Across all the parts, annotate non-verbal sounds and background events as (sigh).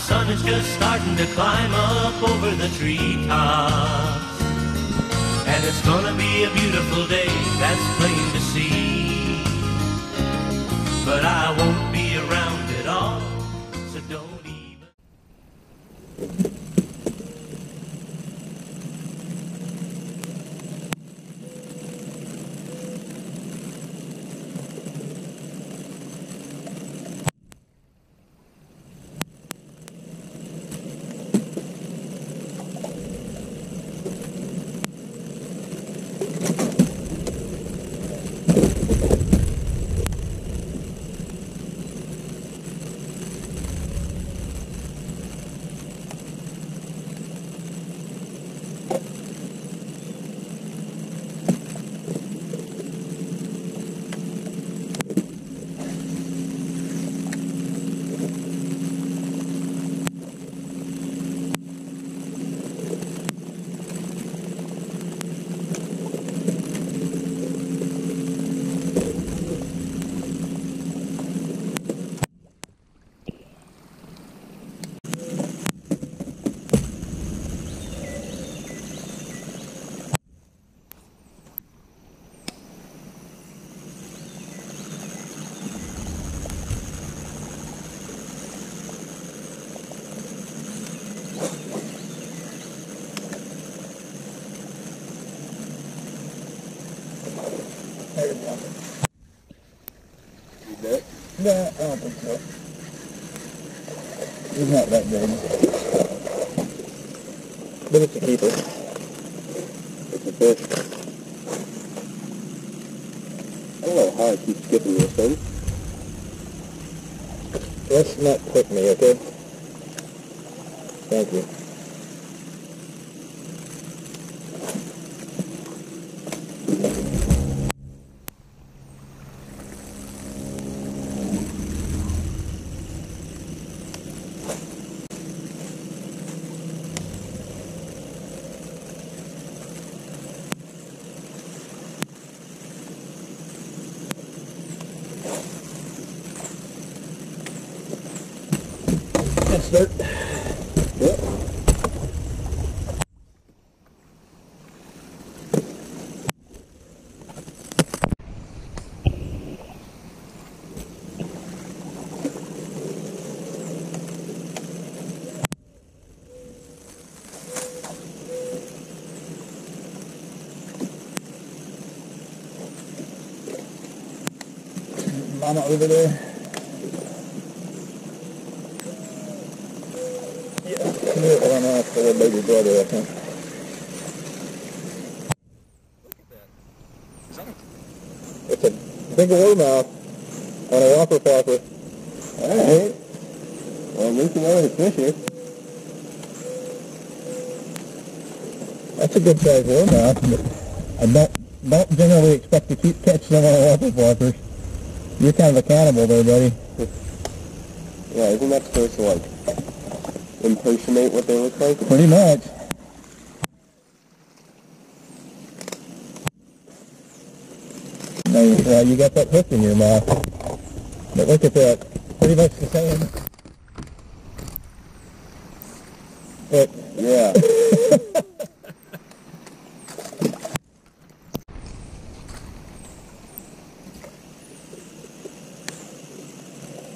sun is just starting to climb up over the treetops. And it's gonna be a beautiful day, that's plain to see. But I won't be around at all, so don't even. No, I don't think so. It's not that big. But it's a keeper. It's a fish. I don't know how I keep skipping this thing. Let's not click me, okay? Thank you. Yep. Mama over there. Yeah, clear one off for baby brother, I think. It's a big mouth on a Whopper Plopper. Alright. Well, at least you it's fish here. That's a good sized warmouth, but I don't don't generally expect to keep catching them on a Whopper Plopper. You're kind of a cannibal there, buddy. Yeah, isn't that supposed to, like, impersonate what they look like? Pretty much. Now you, uh, you got that hook in your mouth. But look at that. Pretty much the same. Look. Yeah. (laughs)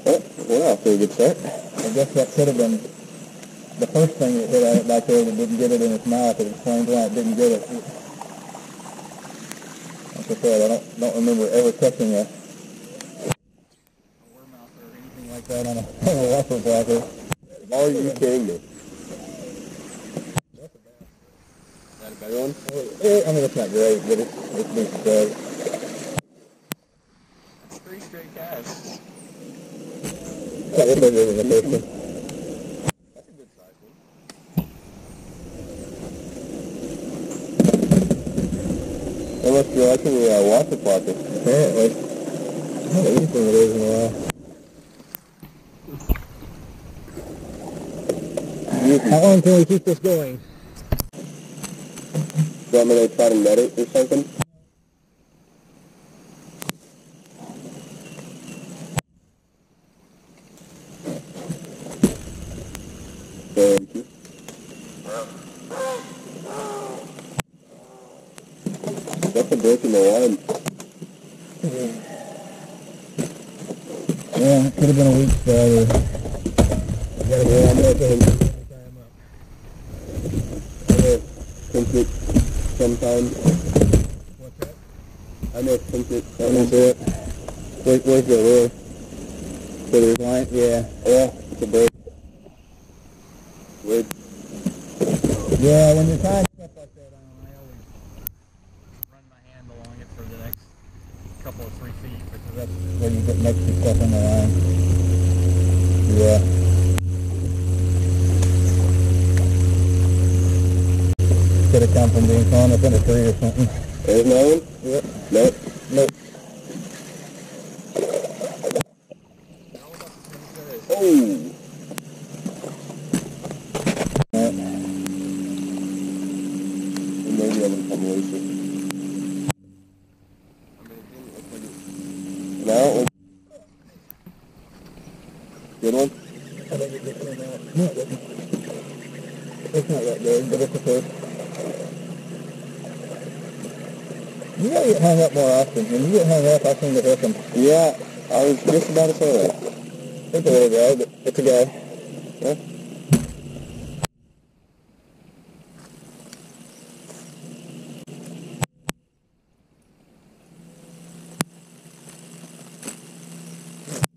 oh, we're off to a good start. I guess that could have been the first thing that hit at it back there that didn't get it in its mouth. It explains why it didn't get it. Like I said, I don't, don't remember ever catching a, a warmouth or anything like that on a, (laughs) on a Whopper Plopper. Are you kidding me? Is that a better one? Eh, I mean, it's not great, but it's, it's decent size. Three straight casts. It's a than the first one. That's a good size one. That must be liking the uh, Whopper Plopper. Apparently. Haven't eaten one of those in a while. How long can we keep this going? Do you want me to try to net it or something? Breaking the line. Yeah, it could have been a spot or... Gotta go on that thing. I may have pinched it sometime. What's that? I may have pinched it was sometime. it. Where, where's the lure? For the Line? Yeah. Yeah, it's a break. Weird. Yeah, when you're tying stuff like that on, I always run my hand along it for the next couple of three feet because that's where you get most of the stuff on the line. Yeah. Could have come from being thrown up in a tree or something. There's no one? Yep. Nope. Nope. Oh! Right. Maybe I can come loose. No? Good one? I think it just came out. No, it didn't. It's not that big, but it's a fish. You gotta get hung up more often. When you get hung up, I seem to hook them. Yeah, I was just about to say that. It's a little guy, but it's a guy. Yeah.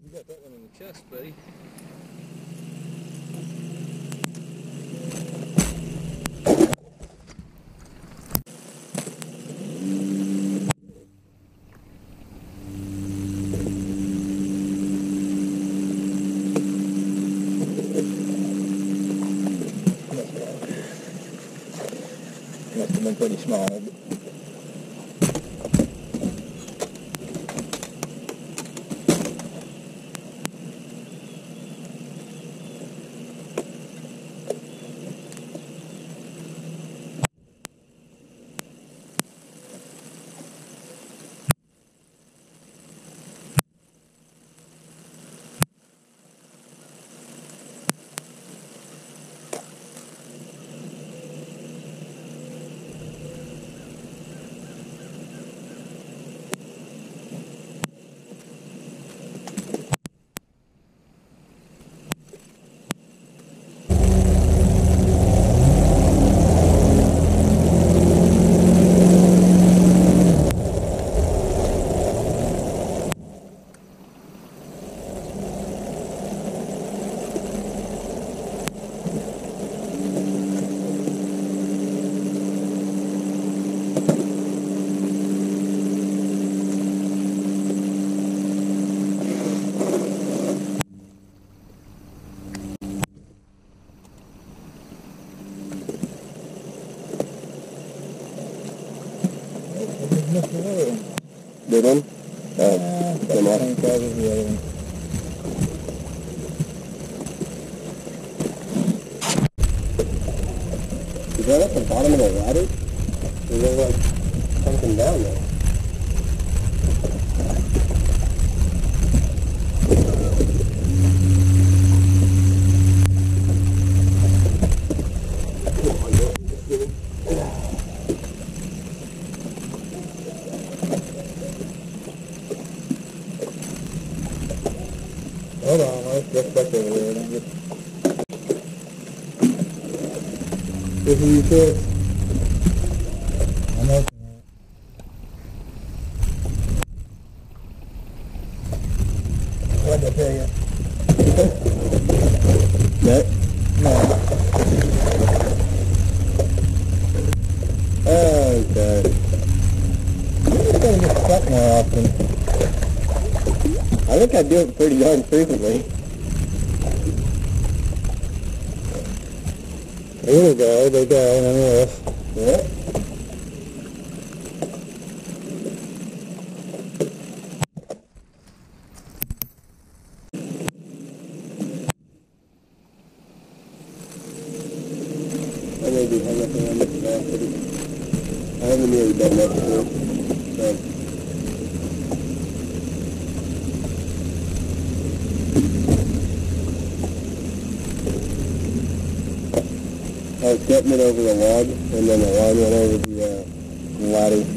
You got that one in the chest, buddy. Pretty small. Good one? Uh, Uh, the other one. Is that at the bottom of the ladder? Is there like something down there? Hold on, let's get back over there. This is you fish. I'm opening it. What'd I tell you? Net? No. Okay. You just gotta get stuck more often. I think I do it pretty darn frequently. Here we go, they go, and this. Yeah. I may be hung up around this it, I haven't really done that before. So, It over the log, and then the line went over the uh, ladder.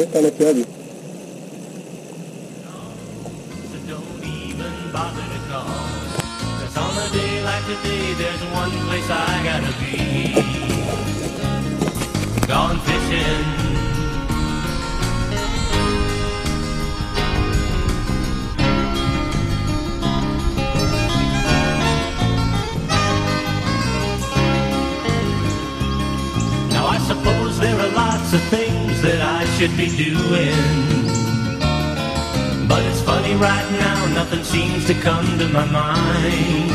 Yeah, kind of chubby. So should be doing. But it's funny right now, nothing seems to come to my mind.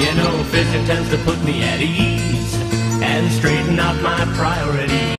You know, fishing tends to put me at ease and straighten out my priorities.